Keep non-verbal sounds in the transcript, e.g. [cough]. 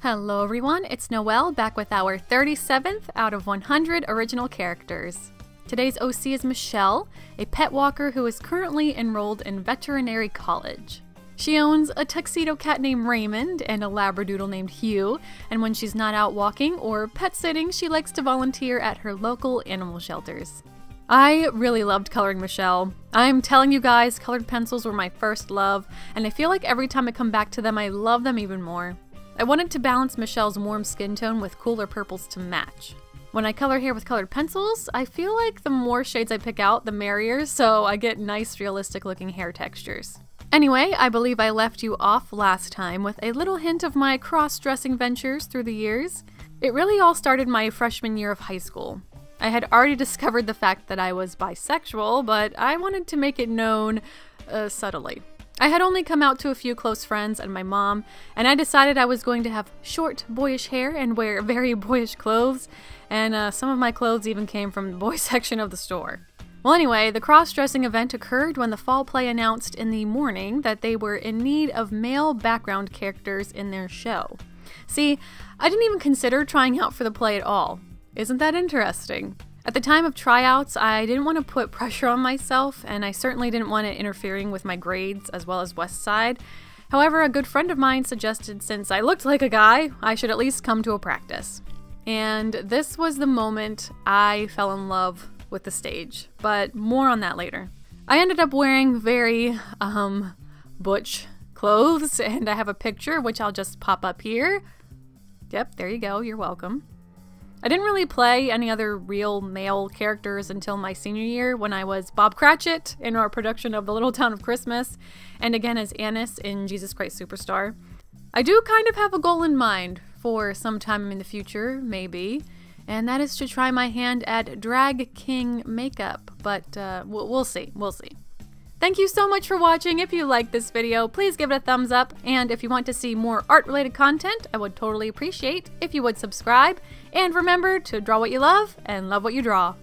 Hello everyone, it's Knoel back with our 37th out of 100 original characters. Today's OC is Michelle, a pet walker who is currently enrolled in veterinary college. She owns a tuxedo cat named Raymond and a labradoodle named Hugh, and when she's not out walking or pet sitting, she likes to volunteer at her local animal shelters. I really loved coloring Michelle. I'm telling you guys, colored pencils were my first love, and I feel like every time I come back to them, I love them even more. I wanted to balance Michelle's warm skin tone with cooler purples to match. When I color hair with colored pencils, I feel like the more shades I pick out, the merrier, so I get nice realistic looking hair textures. Anyway, I believe I left you off last time with a little hint of my cross-dressing ventures through the years. It really all started my freshman year of high school. I had already discovered the fact that I was bisexual, but I wanted to make it known uh, subtly. I had only come out to a few close friends and my mom, and I decided I was going to have short, boyish hair and wear [laughs] very boyish clothes, and uh, some of my clothes even came from the boys [laughs] section of the store. Well, anyway, the cross dressing event occurred when the fall play announced in the morning that they were in need of male background characters in their show. See, I didn't even consider trying out for the play at all. Isn't that interesting? At the time of tryouts, I didn't want to put pressure on myself, and I certainly didn't want it interfering with my grades as well as West Side. However, a good friend of mine suggested since I looked like a guy, I should at least come to a practice. And this was the moment I fell in love with the stage, but more on that later. I ended up wearing very, um, butch clothes, and I have a picture which I'll just pop up here. Yep, there you go, you're welcome. I didn't really play any other real male characters until my senior year when I was Bob Cratchit in our production of The Little Town of Christmas, and again as Annas in Jesus Christ Superstar. I do kind of have a goal in mind for some time in the future, maybe, and that is to try my hand at drag king makeup, but uh, we'll see, we'll see. Thank you so much for watching. If you liked this video, please give it a thumbs up. And if you want to see more art-related content, I would totally appreciate if you would subscribe. And remember to draw what you love and love what you draw.